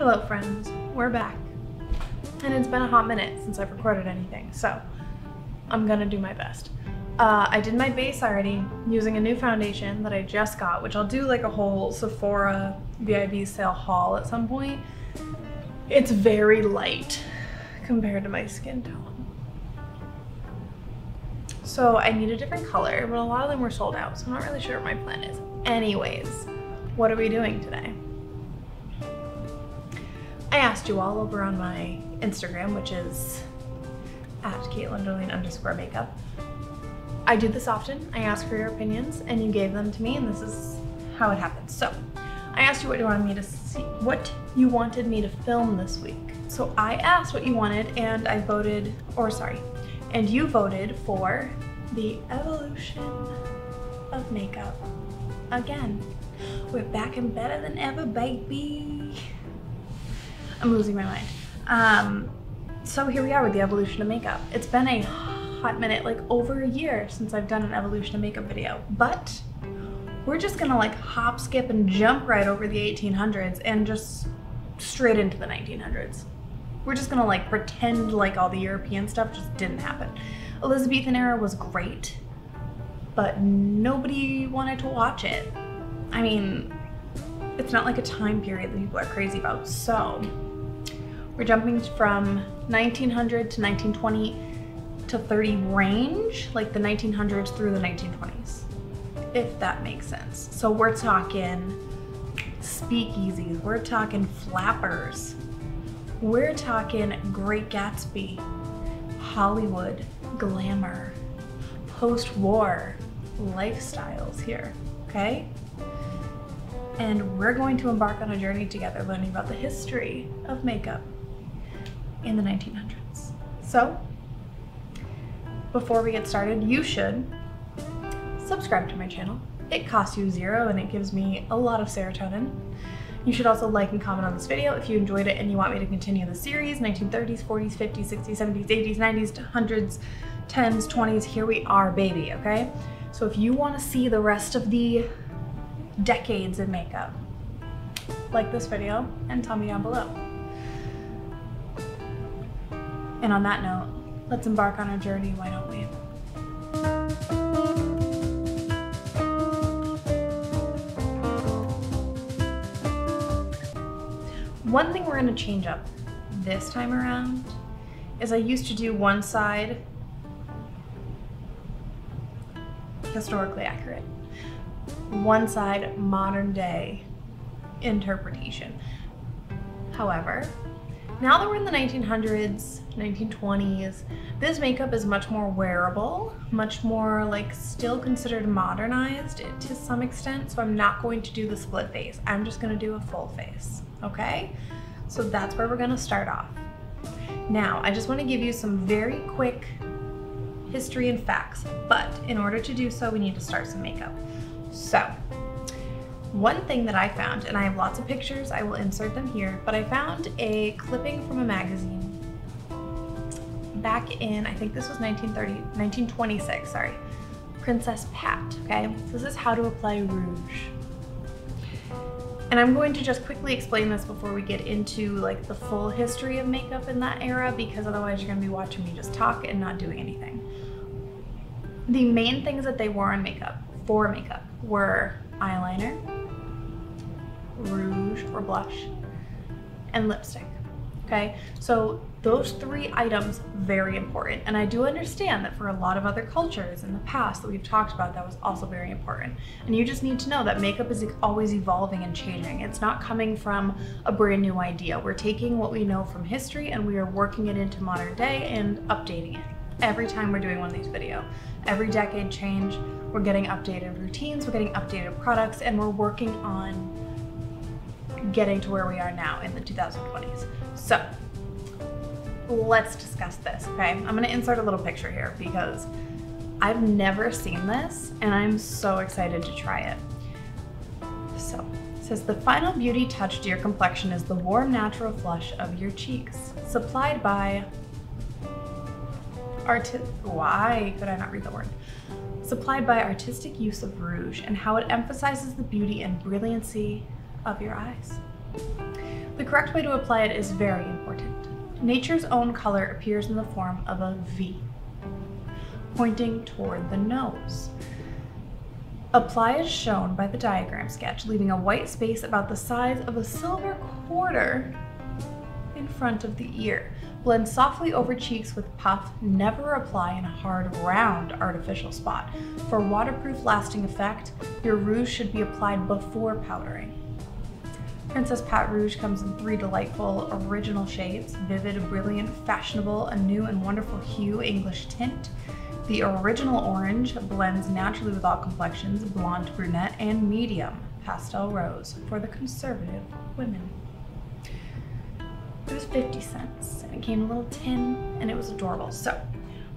Hello friends, we're back. And it's been a hot minute since I've recorded anything, so I'm gonna do my best. Uh, I did my base already using a new foundation that I just got, which I'll do like a whole Sephora VIB sale haul at some point. It's very light compared to my skin tone. So I need a different color, but a lot of them were sold out, so I'm not really sure what my plan is. Anyways, what are we doing today? Asked you all over on my Instagram, which is at Kaitlin Jolene underscore makeup. I do this often. I ask for your opinions and you gave them to me and this is how it happens. So I asked you what you wanted me to see, what you wanted me to film this week. So I asked what you wanted and I voted, or sorry, and you voted for the evolution of makeup again. We're back and better than ever, baby. I'm losing my mind. Um, so here we are with the evolution of makeup. It's been a hot minute, like over a year since I've done an evolution of makeup video, but we're just gonna like hop, skip, and jump right over the 1800s and just straight into the 1900s. We're just gonna like pretend like all the European stuff just didn't happen. Elizabethan era was great, but nobody wanted to watch it. I mean, it's not like a time period that people are crazy about. So we're jumping from 1900 to 1920 to 30 range, like the 1900s through the 1920s, if that makes sense. So we're talking speakeasies, we're talking flappers, we're talking Great Gatsby, Hollywood, glamour, post-war lifestyles here, okay? And we're going to embark on a journey together learning about the history of makeup in the 1900s. So, before we get started, you should subscribe to my channel. It costs you zero and it gives me a lot of serotonin. You should also like and comment on this video if you enjoyed it and you want me to continue the series, 1930s, 40s, 50s, 60s, 70s, 80s, 90s, 100s, 10s, 20s, here we are, baby, okay? So if you want to see the rest of the decades in makeup, like this video and tell me down below. And on that note, let's embark on our journey, why don't we? One thing we're gonna change up this time around is I used to do one side historically accurate, one side modern day interpretation. However, now that we're in the 1900s, 1920s, this makeup is much more wearable, much more like still considered modernized to some extent. So I'm not going to do the split face. I'm just gonna do a full face, okay? So that's where we're gonna start off. Now, I just wanna give you some very quick history and facts, but in order to do so, we need to start some makeup. So, one thing that I found, and I have lots of pictures, I will insert them here, but I found a clipping from a magazine back in, I think this was 1930, 1926, sorry, Princess Pat, okay? So this is how to apply rouge. And I'm going to just quickly explain this before we get into like the full history of makeup in that era because otherwise you're gonna be watching me just talk and not doing anything. The main things that they wore on makeup, for makeup, were eyeliner, rouge or blush, and lipstick. Okay, so those three items, very important. And I do understand that for a lot of other cultures in the past that we've talked about, that was also very important. And you just need to know that makeup is always evolving and changing. It's not coming from a brand new idea. We're taking what we know from history and we are working it into modern day and updating it every time we're doing one of these videos. Every decade change, we're getting updated routines, we're getting updated products, and we're working on getting to where we are now in the 2020s. So let's discuss this, okay? I'm gonna insert a little picture here because I've never seen this and I'm so excited to try it. So, it says the final beauty touch to your complexion is the warm natural flush of your cheeks, supplied by arti- why could I not read the word? Supplied by artistic use of rouge and how it emphasizes the beauty and brilliancy of your eyes. The correct way to apply it is very important. Nature's own color appears in the form of a V, pointing toward the nose. Apply as shown by the diagram sketch, leaving a white space about the size of a silver quarter in front of the ear. Blend softly over cheeks with puff. Never apply in a hard, round artificial spot. For waterproof lasting effect, your rouge should be applied before powdering. Princess Pat Rouge comes in three delightful original shades, vivid, brilliant, fashionable, a new and wonderful hue English tint. The original orange blends naturally with all complexions, blonde, brunette, and medium pastel rose for the conservative women. It was 50 cents and it came in a little tin and it was adorable. So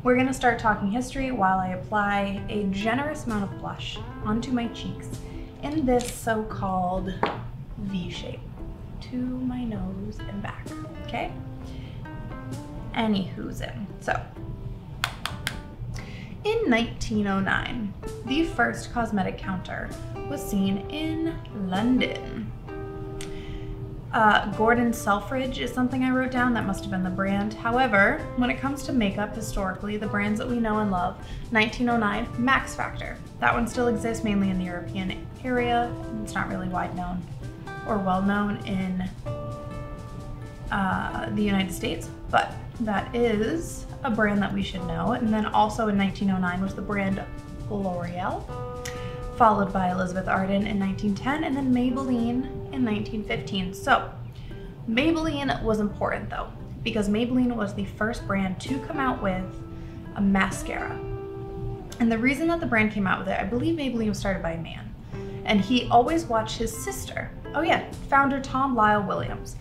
we're gonna start talking history while I apply a generous amount of blush onto my cheeks in this so-called V shape to my nose and back, okay? Anywho's in. So, in 1909, the first cosmetic counter was seen in London. Uh, Gordon Selfridge is something I wrote down. That must have been the brand. However, when it comes to makeup historically, the brands that we know and love, 1909, Max Factor. That one still exists mainly in the European area. It's not really wide known or well known in uh, the United States, but that is a brand that we should know. And then also in 1909 was the brand L'Oreal, followed by Elizabeth Arden in 1910, and then Maybelline in 1915. So Maybelline was important though, because Maybelline was the first brand to come out with a mascara. And the reason that the brand came out with it, I believe Maybelline was started by a man. And he always watched his sister. Oh yeah, founder Tom Lyle Williams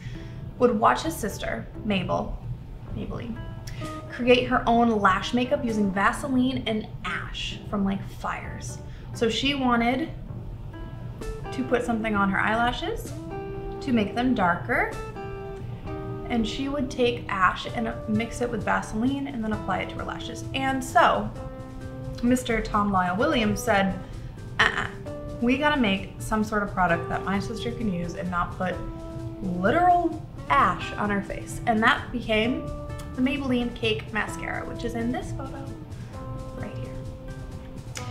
would watch his sister, Mabel, Maybelline, create her own lash makeup using Vaseline and ash from like fires. So she wanted to put something on her eyelashes to make them darker. And she would take ash and mix it with Vaseline and then apply it to her lashes. And so Mr. Tom Lyle Williams said, we gotta make some sort of product that my sister can use and not put literal ash on her face. And that became the Maybelline Cake Mascara, which is in this photo right here.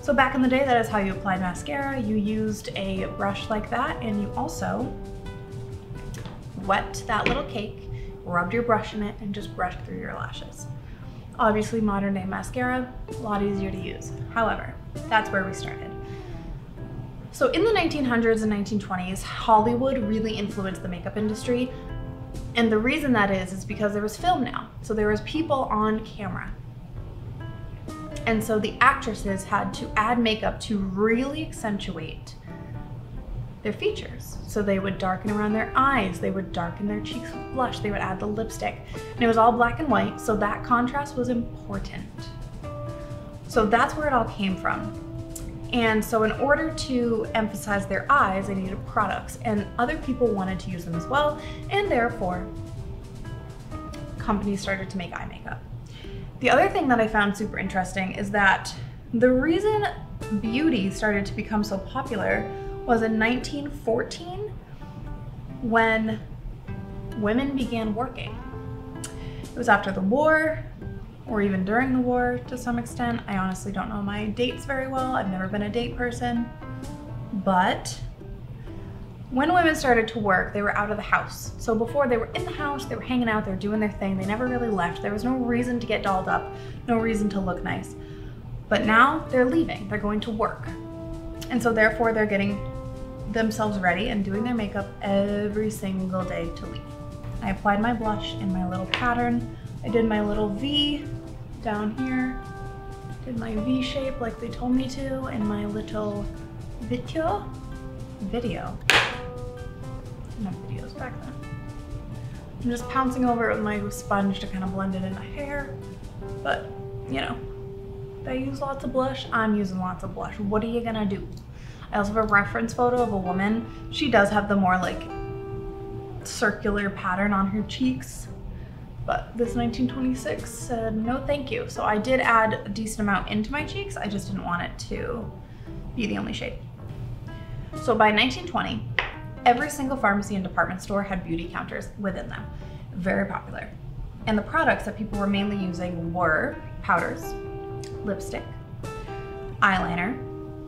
So back in the day, that is how you applied mascara. You used a brush like that and you also wet that little cake, rubbed your brush in it and just brushed through your lashes. Obviously modern day mascara, a lot easier to use. However, that's where we started. So in the 1900s and 1920s, Hollywood really influenced the makeup industry. And the reason that is, is because there was film now. So there was people on camera. And so the actresses had to add makeup to really accentuate their features. So they would darken around their eyes, they would darken their cheeks with blush, they would add the lipstick. And it was all black and white, so that contrast was important. So that's where it all came from. And so in order to emphasize their eyes, they needed products and other people wanted to use them as well. And therefore, companies started to make eye makeup. The other thing that I found super interesting is that the reason beauty started to become so popular was in 1914 when women began working. It was after the war, or even during the war to some extent. I honestly don't know my dates very well. I've never been a date person. But when women started to work, they were out of the house. So before they were in the house, they were hanging out, they were doing their thing. They never really left. There was no reason to get dolled up, no reason to look nice. But now they're leaving, they're going to work. And so therefore they're getting themselves ready and doing their makeup every single day to leave. I applied my blush in my little pattern. I did my little V down here. Did my V shape like they told me to in my little video. Video. Videos back then. I'm just pouncing over it with my sponge to kind of blend it in my hair. But, you know, they use lots of blush. I'm using lots of blush. What are you gonna do? I also have a reference photo of a woman. She does have the more like circular pattern on her cheeks but this 1926 said no thank you. So I did add a decent amount into my cheeks, I just didn't want it to be the only shade. So by 1920, Every single pharmacy and department store had beauty counters within them. Very popular. And the products that people were mainly using were powders, lipstick, eyeliner,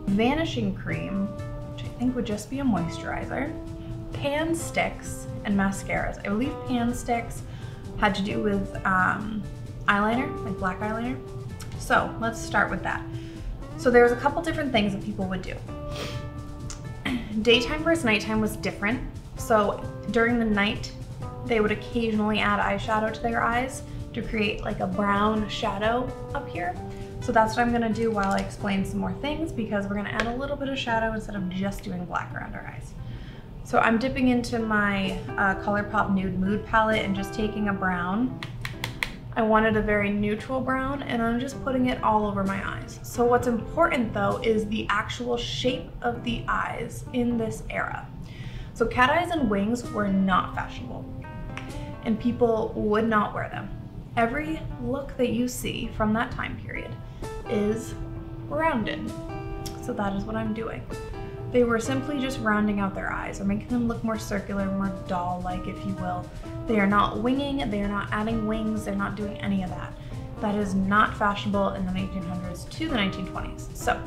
vanishing cream, which I think would just be a moisturizer, pan sticks, and mascaras. I believe pan sticks had to do with um, eyeliner, like black eyeliner. So let's start with that. So there's a couple different things that people would do. Daytime versus nighttime was different. So during the night, they would occasionally add eyeshadow to their eyes to create like a brown shadow up here. So that's what I'm gonna do while I explain some more things because we're gonna add a little bit of shadow instead of just doing black around our eyes. So I'm dipping into my uh, ColourPop Nude Mood palette and just taking a brown. I wanted a very neutral brown and I'm just putting it all over my eyes. So what's important though is the actual shape of the eyes in this era. So cat eyes and wings were not fashionable and people would not wear them. Every look that you see from that time period is rounded. So that is what I'm doing. They were simply just rounding out their eyes or making them look more circular, more doll-like, if you will. They are not winging, they are not adding wings, they're not doing any of that. That is not fashionable in the 1900s to the 1920s. So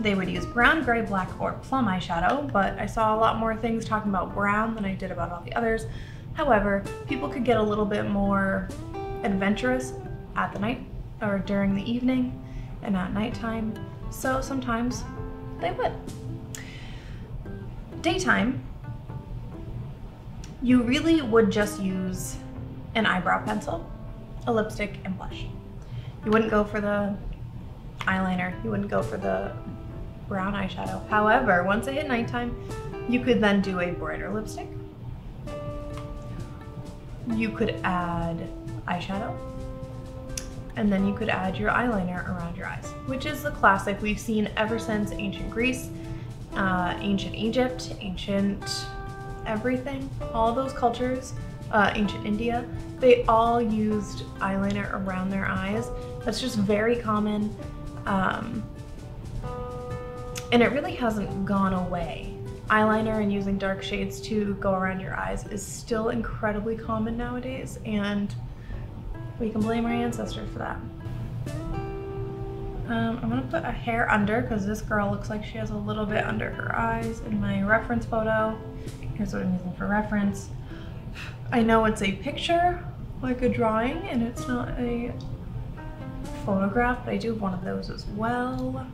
they would use brown, gray, black, or plum eyeshadow, but I saw a lot more things talking about brown than I did about all the others. However, people could get a little bit more adventurous at the night or during the evening and at nighttime. So sometimes they would. Daytime, you really would just use an eyebrow pencil, a lipstick, and blush. You wouldn't go for the eyeliner, you wouldn't go for the brown eyeshadow. However, once it hit nighttime, you could then do a brighter lipstick. You could add eyeshadow, and then you could add your eyeliner around your eyes, which is the classic we've seen ever since ancient Greece, uh, ancient Egypt, ancient everything, all those cultures, uh, ancient India, they all used eyeliner around their eyes. That's just very common. Um, and it really hasn't gone away. Eyeliner and using dark shades to go around your eyes is still incredibly common nowadays and we can blame our ancestors for that. Um, I'm gonna put a hair under because this girl looks like she has a little bit under her eyes in my reference photo. Here's what I'm using for reference. I know it's a picture, like a drawing, and it's not a photograph, but I do have one of those as well,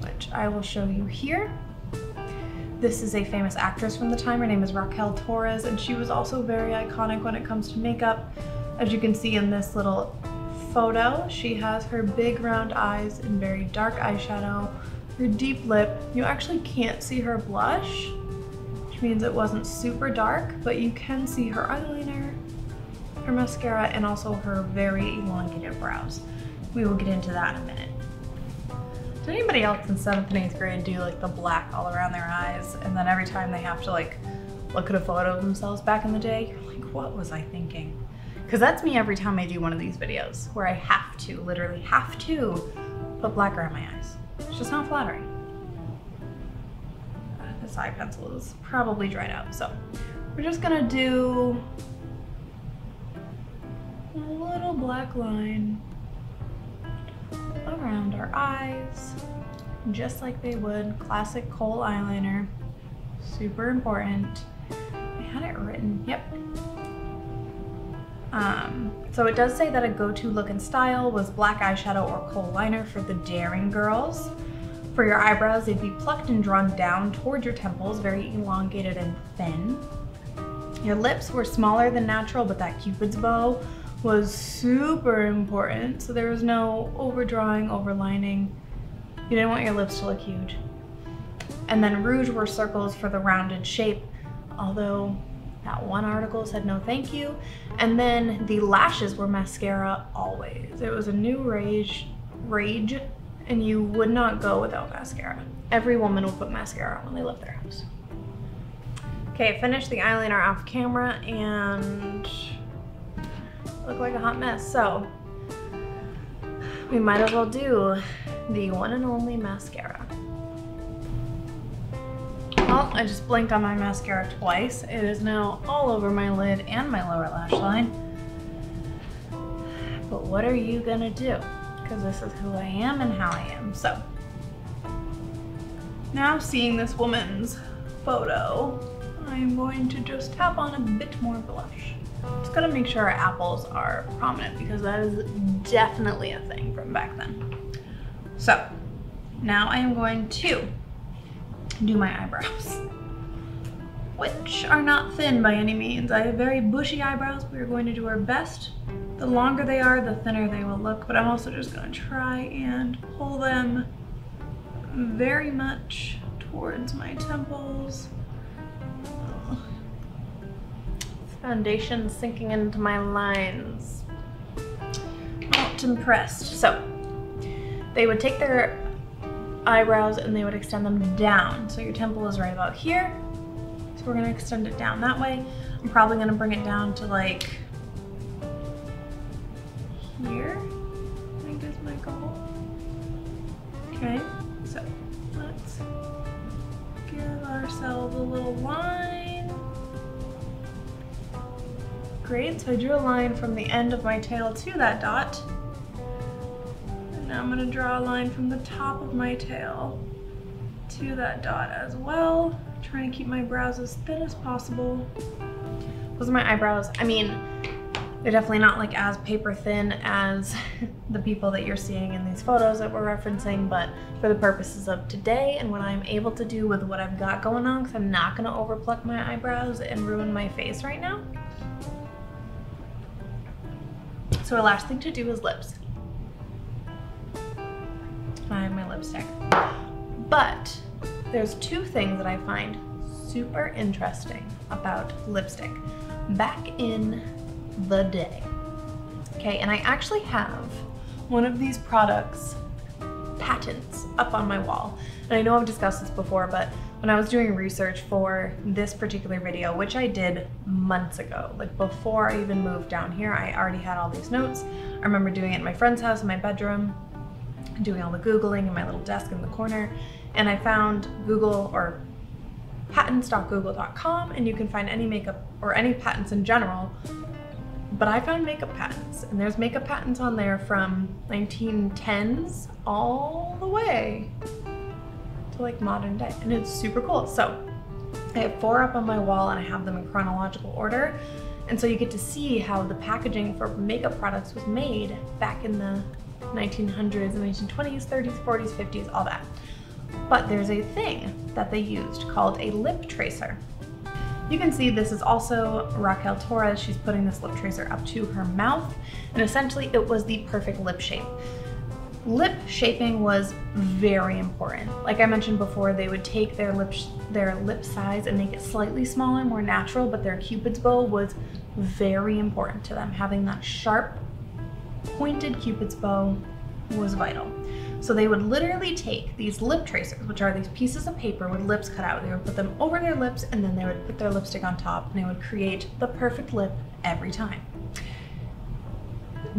which I will show you here. This is a famous actress from the time. Her name is Raquel Torres, and she was also very iconic when it comes to makeup. As you can see in this little photo, she has her big round eyes and very dark eyeshadow, her deep lip. You actually can't see her blush, which means it wasn't super dark, but you can see her eyeliner, her mascara, and also her very elongated brows. We will get into that in a minute. Did anybody else in seventh and eighth grade do like the black all around their eyes and then every time they have to like look at a photo of themselves back in the day, you're like, what was I thinking? Because that's me every time I do one of these videos where I have to, literally have to, put black around my eyes. It's just not flattering. Uh, this eye pencil is probably dried out, so we're just gonna do a little black line around our eyes, just like they would. Classic kohl eyeliner, super important. I had it written, yep, um, so it does say that a go-to look and style was black eyeshadow or kohl liner for the daring girls. For your eyebrows, they'd be plucked and drawn down toward your temples, very elongated and thin. Your lips were smaller than natural, but that cupid's bow was super important. So there was no overdrawing, overlining. You didn't want your lips to look huge. And then rouge were circles for the rounded shape, although that one article said no thank you. And then the lashes were mascara always. It was a new rage, rage, and you would not go without mascara. Every woman would put mascara on when they left their house. Okay, finished the eyeliner off camera and look like a hot mess. So we might as well do the one and only mascara. I just blinked on my mascara twice. It is now all over my lid and my lower lash line. But what are you gonna do? Because this is who I am and how I am. So, now seeing this woman's photo, I'm going to just tap on a bit more blush. Just gotta make sure our apples are prominent because that is definitely a thing from back then. So, now I am going to do my eyebrows, which are not thin by any means. I have very bushy eyebrows. We are going to do our best. The longer they are, the thinner they will look, but I'm also just gonna try and pull them very much towards my temples. Foundation sinking into my lines. Not impressed. So, they would take their eyebrows and they would extend them down. So your temple is right about here. So we're gonna extend it down that way. I'm probably gonna bring it down to like here, I think is my goal. Okay, so let's give ourselves a little line. Great, so I drew a line from the end of my tail to that dot. I'm gonna draw a line from the top of my tail to that dot as well. Trying to keep my brows as thin as possible. Those are my eyebrows. I mean, they're definitely not like as paper thin as the people that you're seeing in these photos that we're referencing, but for the purposes of today and what I'm able to do with what I've got going on, because I'm not gonna overpluck my eyebrows and ruin my face right now. So our last thing to do is lips. Have my lipstick. But there's two things that I find super interesting about lipstick. Back in the day, okay, and I actually have one of these products patents up on my wall. And I know I've discussed this before, but when I was doing research for this particular video, which I did months ago, like before I even moved down here, I already had all these notes. I remember doing it in my friend's house in my bedroom doing all the Googling in my little desk in the corner, and I found Google or patents.google.com, and you can find any makeup or any patents in general. But I found makeup patents, and there's makeup patents on there from 1910s all the way to like modern day, and it's super cool. So I have four up on my wall, and I have them in chronological order. And so you get to see how the packaging for makeup products was made back in the 1900s, the 1920s, 30s, 40s, 50s, all that. But there's a thing that they used called a lip tracer. You can see this is also Raquel Torres. She's putting this lip tracer up to her mouth, and essentially it was the perfect lip shape. Lip shaping was very important. Like I mentioned before, they would take their lip, their lip size and make it slightly smaller, more natural, but their cupid's bow was very important to them. Having that sharp pointed cupid's bow was vital. So they would literally take these lip tracers, which are these pieces of paper with lips cut out. They would put them over their lips and then they would put their lipstick on top and they would create the perfect lip every time.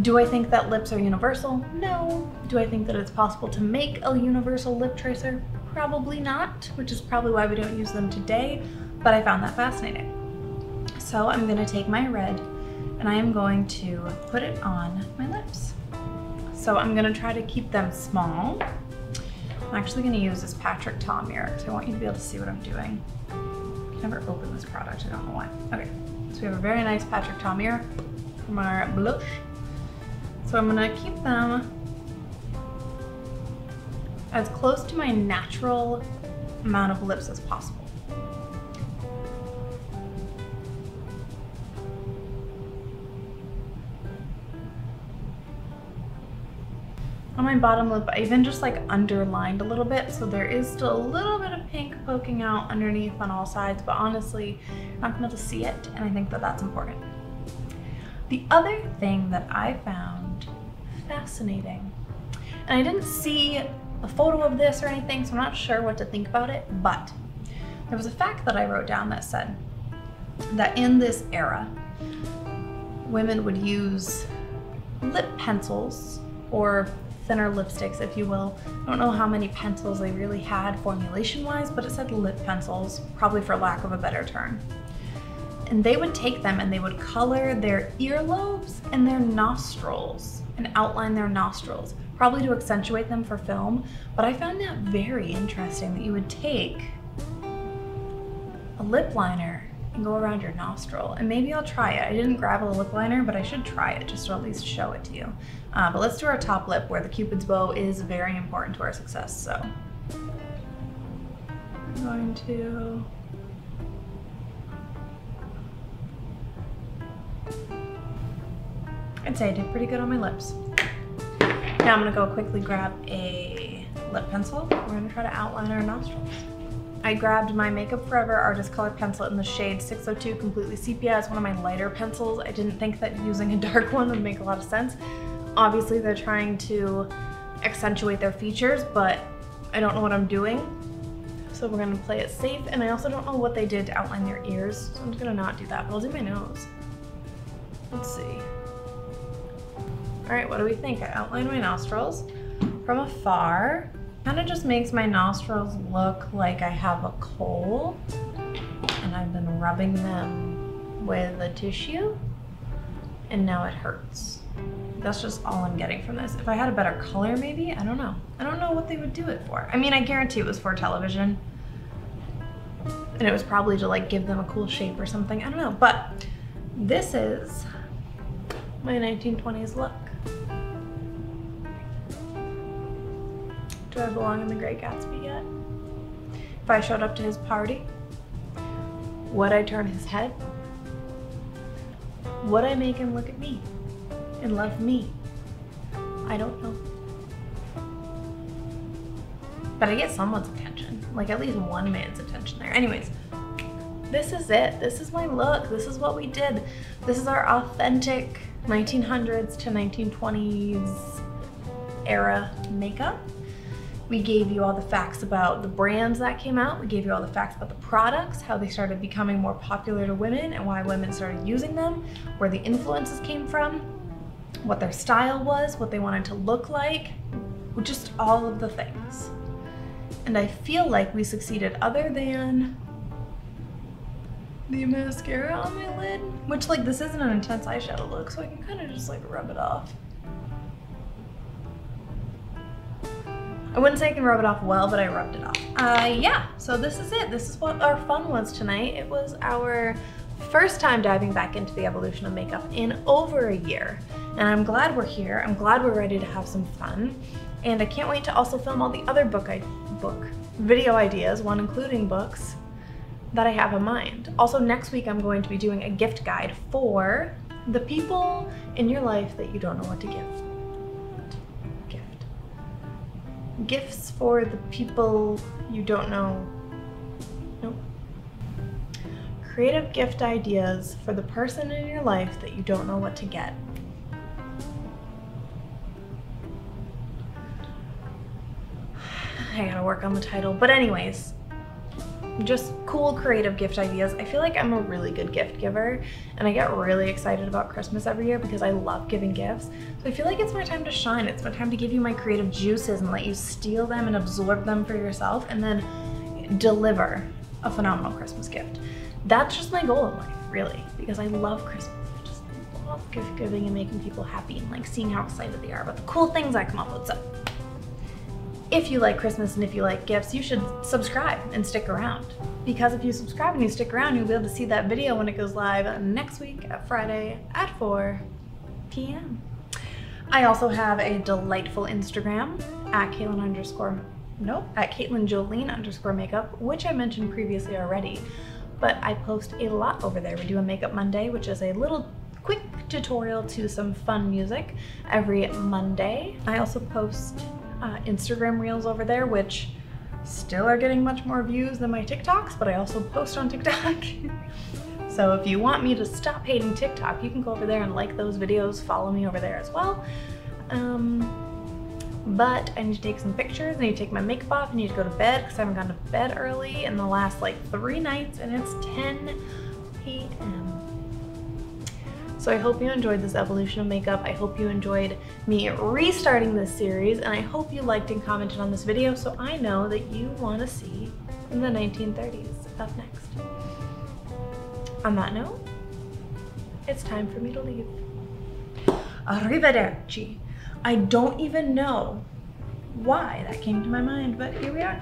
Do I think that lips are universal? No. Do I think that it's possible to make a universal lip tracer? Probably not, which is probably why we don't use them today, but I found that fascinating. So I'm gonna take my red and I am going to put it on my lips. So I'm gonna try to keep them small. I'm actually gonna use this Patrick Ta mirror because I want you to be able to see what I'm doing. I never open this product, I don't know why. Okay, so we have a very nice Patrick Ta mirror from our blush. So I'm gonna keep them as close to my natural amount of lips as possible. My bottom lip, I even just like underlined a little bit, so there is still a little bit of pink poking out underneath on all sides, but honestly, you're not gonna be able to see it, and I think that that's important. The other thing that I found fascinating, and I didn't see a photo of this or anything, so I'm not sure what to think about it, but there was a fact that I wrote down that said that in this era, women would use lip pencils or thinner lipsticks, if you will. I don't know how many pencils they really had formulation wise, but it said lip pencils, probably for lack of a better term. And they would take them and they would color their earlobes and their nostrils and outline their nostrils, probably to accentuate them for film. But I found that very interesting that you would take a lip liner go around your nostril. And maybe I'll try it. I didn't grab a lip liner, but I should try it just to at least show it to you. Uh, but let's do our top lip where the cupid's bow is very important to our success. So I'm going to I'd say I did pretty good on my lips. Now I'm gonna go quickly grab a lip pencil. We're gonna try to outline our nostrils. I grabbed my Makeup Forever Artist Color Pencil in the shade 602 Completely Sepia. It's one of my lighter pencils. I didn't think that using a dark one would make a lot of sense. Obviously they're trying to accentuate their features, but I don't know what I'm doing. So we're gonna play it safe. And I also don't know what they did to outline their ears. So I'm just gonna not do that, but I'll do my nose. Let's see. All right, what do we think? I outlined my nostrils from afar. Kind of just makes my nostrils look like I have a cold and I've been rubbing them with a tissue and now it hurts. That's just all I'm getting from this. If I had a better color maybe, I don't know. I don't know what they would do it for. I mean, I guarantee it was for television and it was probably to like give them a cool shape or something. I don't know, but this is my 1920s look. Do I belong in the Great Gatsby yet? If I showed up to his party, would I turn his head? Would I make him look at me and love me? I don't know. But I get someone's attention, like at least one man's attention there. Anyways, this is it. This is my look. This is what we did. This is our authentic 1900s to 1920s era makeup. We gave you all the facts about the brands that came out. We gave you all the facts about the products, how they started becoming more popular to women and why women started using them, where the influences came from, what their style was, what they wanted to look like, just all of the things. And I feel like we succeeded other than the mascara on my lid, which like this isn't an intense eyeshadow look, so I can kind of just like rub it off. I wouldn't say I can rub it off well, but I rubbed it off. Uh, yeah, so this is it. This is what our fun was tonight. It was our first time diving back into the evolution of makeup in over a year. And I'm glad we're here. I'm glad we're ready to have some fun. And I can't wait to also film all the other book, I book video ideas, one including books, that I have in mind. Also next week I'm going to be doing a gift guide for the people in your life that you don't know what to give. Gifts for the people you don't know. Nope. Creative gift ideas for the person in your life that you don't know what to get. I gotta work on the title. But anyways, just cool creative gift ideas. I feel like I'm a really good gift giver and I get really excited about Christmas every year because I love giving gifts. So I feel like it's my time to shine. It's my time to give you my creative juices and let you steal them and absorb them for yourself and then deliver a phenomenal Christmas gift. That's just my goal in life, really, because I love Christmas. I just love gift giving and making people happy and like seeing how excited they are about the cool things I come up with. So if you like Christmas and if you like gifts, you should subscribe and stick around. Because if you subscribe and you stick around, you'll be able to see that video when it goes live next week at Friday at 4 p.m. I also have a delightful Instagram at Kaitlin underscore, nope, at Kaitlin Jolene underscore makeup, which I mentioned previously already. But I post a lot over there. We do a Makeup Monday, which is a little quick tutorial to some fun music every Monday. I also post uh, Instagram reels over there, which still are getting much more views than my TikToks, but I also post on TikTok. so if you want me to stop hating TikTok, you can go over there and like those videos, follow me over there as well. Um, but I need to take some pictures, I need to take my makeup off, I need to go to bed because I haven't gone to bed early in the last like three nights and it's 10 p.m. So I hope you enjoyed this evolution of makeup. I hope you enjoyed me restarting this series and I hope you liked and commented on this video so I know that you want to see in the 1930s up next. On that note, it's time for me to leave. Arrivederci. I don't even know why that came to my mind, but here we are.